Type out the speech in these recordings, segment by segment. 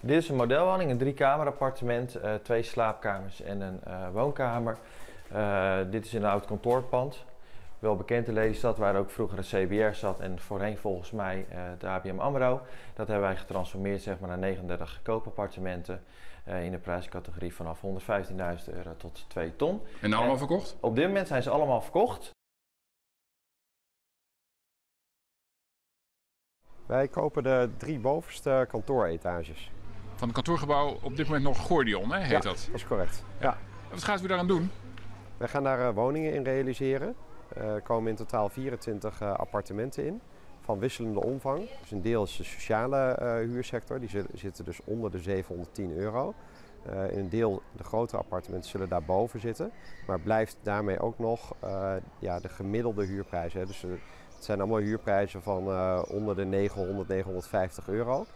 Dit is een modelwoning, een driekamer appartement, eh, twee slaapkamers en een eh, woonkamer. Eh, dit is in een oud kantoorpand. Wel bekend in Lelystad, waar ook vroeger het CBR zat en voorheen volgens mij eh, de ABM AMRO. Dat hebben wij getransformeerd zeg maar, naar 39 koopappartementen eh, in de prijscategorie vanaf 115.000 euro tot 2 ton. En allemaal En- verkocht? Op dit moment zijn ze allemaal verkocht. Wij kopen de drie bovenste kantooretages. Van het kantoorgebouw op dit moment nog Gordion, hè, heet Ja. dat. Dat is correct. Ja. Wat gaat u daaraan doen? Wij gaan daar eh, woningen in realiseren. Eh, Er komen in totaal 24 eh, appartementen in. Van wisselende omvang. Dus een deel is de sociale huursector. Die zit- zitten dus onder de 710 euro. In een deel, de grotere appartementen, zullen daarboven zitten. Maar blijft daarmee ook nog ja, de gemiddelde huurprijzen. Hè. Dus het zijn allemaal huurprijzen van onder de 900, 950 euro.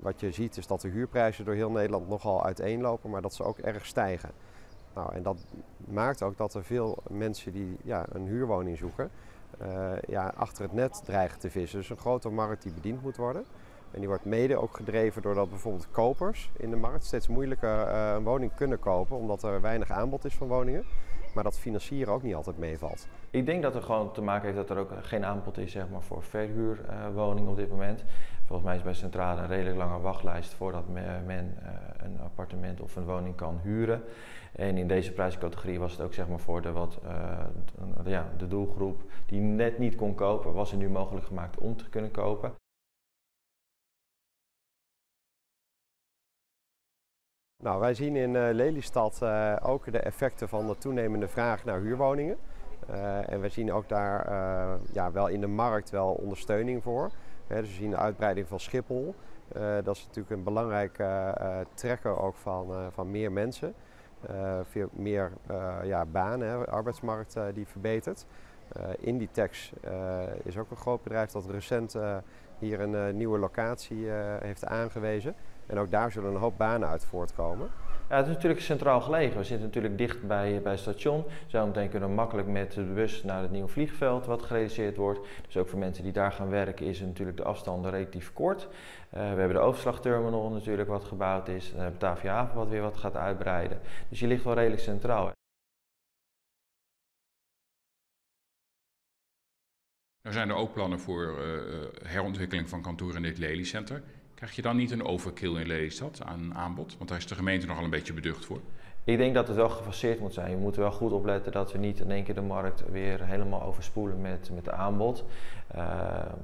Wat je ziet is dat de huurprijzen door heel Nederland nogal uiteenlopen, maar dat ze ook erg stijgen. Nou, en dat maakt ook dat er veel mensen die ja, een huurwoning zoeken, eh, ja, achter het net dreigen te vissen. Dus een grote markt die bediend moet worden. En die wordt mede ook gedreven doordat bijvoorbeeld kopers in de markt steeds moeilijker eh, een woning kunnen kopen, omdat er weinig aanbod is van woningen. Maar dat financieren ook niet altijd meevalt. Ik denk dat er gewoon te maken heeft dat er ook geen aanbod is zeg maar, voor verhuurwoningen op dit moment. Volgens mij is bij Centrale een redelijk lange wachtlijst voordat me- men eh, een appartement of een woning kan huren. En in deze prijscategorie was het ook zeg maar, voor de, wat, eh, ja, de doelgroep die net niet kon kopen, was het nu mogelijk gemaakt om te kunnen kopen. Nou, wij zien in eh, Lelystad eh, ook de effecten van de toenemende vraag naar huurwoningen. Eh, en we zien ook daar ja, wel in de markt wel ondersteuning voor. Dus we zien de uitbreiding van Schiphol. Dat is natuurlijk een belangrijke trekker ook van, van meer mensen. Veel meer ja, banen, arbeidsmarkt die verbetert. Eh, Inditex eh, is ook een groot bedrijf dat recent hier een nieuwe locatie heeft aangewezen. En ook daar zullen een hoop banen uit voortkomen. Ja, het is natuurlijk centraal gelegen. We zitten natuurlijk dicht bij, bij het station. Zometeen kunnen we makkelijk met de bus naar het nieuwe vliegveld wat gerealiseerd wordt. Dus ook voor mensen die daar gaan werken is natuurlijk de afstanden relatief kort. Eh, we hebben de overslagterminal natuurlijk wat gebouwd is. Hebben Batavia Haven wat weer wat gaat uitbreiden. Dus je ligt wel redelijk centraal. Nou zijn er ook plannen voor eh, eh, herontwikkeling van kantoren in dit Lelycenter. Krijg je dan niet een overkill in Lelystad aan aanbod? Want daar is de gemeente nogal een beetje beducht voor. Ik denk dat het wel gefaseerd moet zijn. Je moet er wel goed opletten dat we niet in één keer de markt weer helemaal overspoelen met, met aanbod. Eh,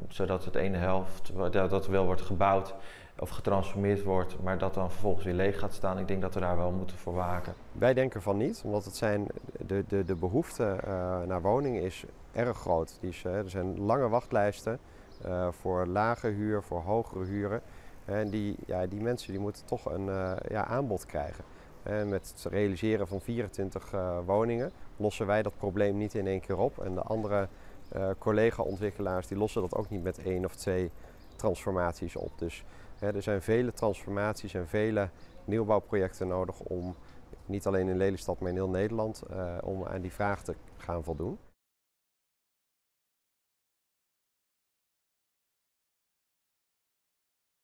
zodat het ene helft, dat dat wel wordt gebouwd of getransformeerd wordt, maar dat dan vervolgens weer leeg gaat staan. Ik denk dat we daar wel moeten voor waken. Wij denken van niet, omdat het zijn, de, de, de behoefte eh, naar woningen is erg groot. Die is, eh, er zijn lange wachtlijsten eh, voor lage huur, voor hogere huren. En die, ja, die mensen die moeten toch een eh, ja, aanbod krijgen. En met het realiseren van 24 eh, woningen lossen wij dat probleem niet in één keer op. En de andere eh, collega-ontwikkelaars die lossen dat ook niet met één of twee transformaties op. Dus hè, er zijn vele transformaties en vele nieuwbouwprojecten nodig om niet alleen in Lelystad, maar in heel Nederland, om aan die vraag te gaan voldoen.